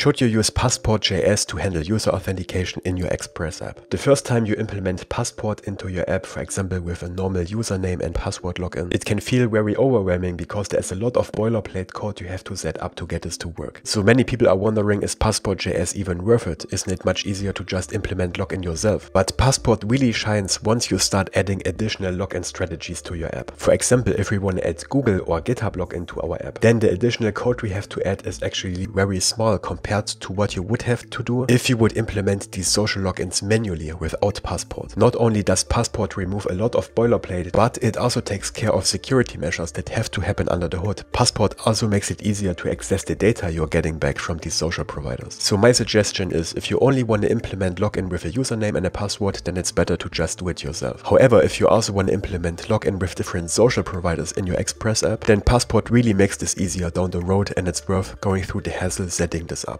Should you use Passport.js to handle user authentication in your Express app? The first time you implement Passport into your app, for example with a normal username and password login, it can feel very overwhelming because there's a lot of boilerplate code you have to set up to get this to work. So many people are wondering is Passport.js even worth it? Isn't it much easier to just implement login yourself? But Passport really shines once you start adding additional login strategies to your app. For example, if we want to add Google or GitHub login to our app, then the additional code we have to add is actually very small compared to what you would have to do if you would implement these social logins manually without Passport. Not only does Passport remove a lot of boilerplate, but it also takes care of security measures that have to happen under the hood. Passport also makes it easier to access the data you're getting back from these social providers. So my suggestion is if you only want to implement login with a username and a password, then it's better to just do it yourself. However, if you also want to implement login with different social providers in your Express app, then Passport really makes this easier down the road and it's worth going through the hassle setting this up.